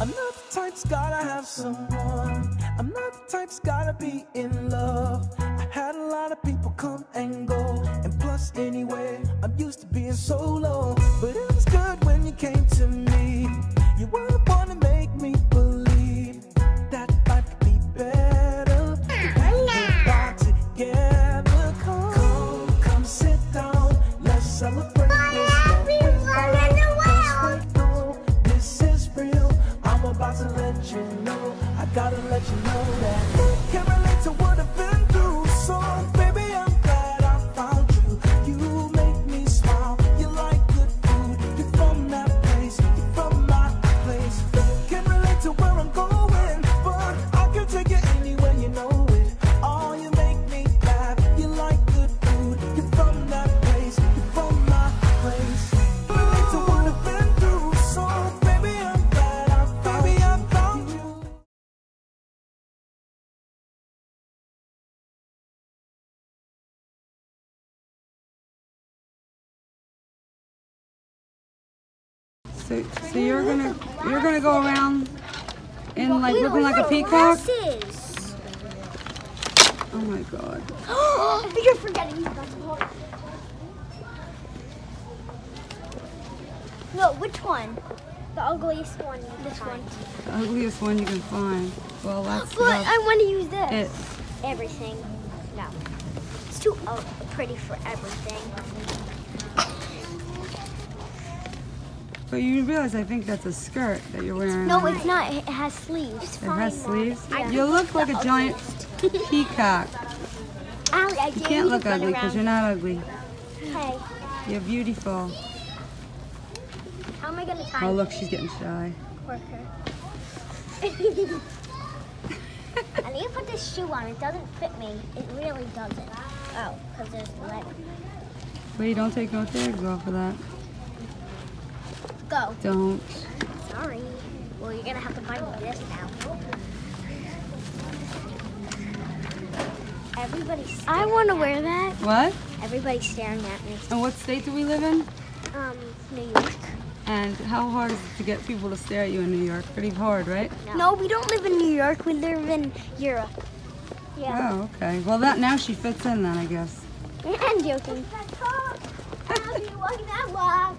I'm not the type's gotta have someone. I'm not the type's gotta be in love. I had a lot of people come and go. And plus, anyway, I'm used to being solo. But it was good when you came to me. You were I'm about to let you know. I gotta let you know that. So, so you're gonna you're gonna go around in like looking like a peacock? Glasses. Oh my god. You're forgetting you got the horse. No, which one? The ugliest one. This one. The ugliest one you can find. Well, that's But I want to use this. it. Everything. No. It's too uh, pretty for everything. But you realize I think that's a skirt that you're wearing. No, it's not. It has sleeves. It has sleeves. Yeah. You look like a giant peacock. Allie, I You can't look ugly because you're not ugly. Hey, You're beautiful. how am I gonna tie Oh look, she's getting shy. Worker. I need to put this shoe on. It doesn't fit me. It really doesn't. Oh, because there's the leg. Wait, don't take no tags off of that. Go. Don't. Sorry. Well, you're gonna have to buy me this now. Everybody's. I want to wear that. What? Everybody's staring at me. And what state do we live in? Um, New York. And how hard is it to get people to stare at you in New York? Pretty hard, right? No, we don't live in New York. We live in Europe. Yeah. Oh, okay. Well, that now she fits in then, I guess. I'm joking. I'll be walking that walk.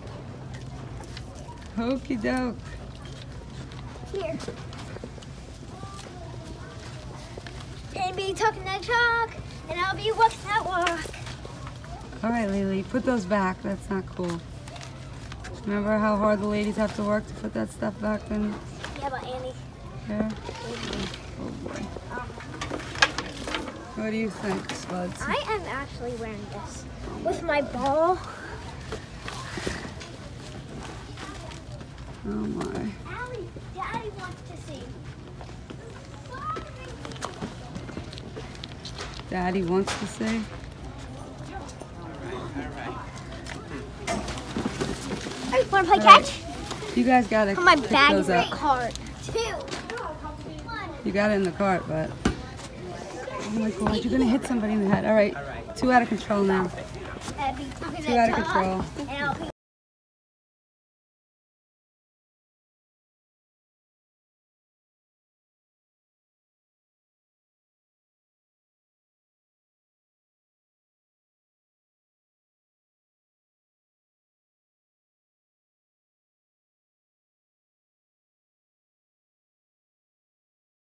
Hokey doke. Here. And be talking that talk, and I'll be walking that walk. All right, Lily, put those back. That's not cool. Remember how hard the ladies have to work to put that stuff back in Yeah, but Annie. here? Oh boy. What do you think, Spuds? I am actually wearing this with my ball. Oh my. Allie, Daddy wants to see. Daddy wants to say. Hey, wanna play catch? You guys got it. My bag those up. card. Two. You got it in the cart, but. Oh my god, you're gonna hit somebody in the head. All right, two out of control now. Two out of control. And I'll be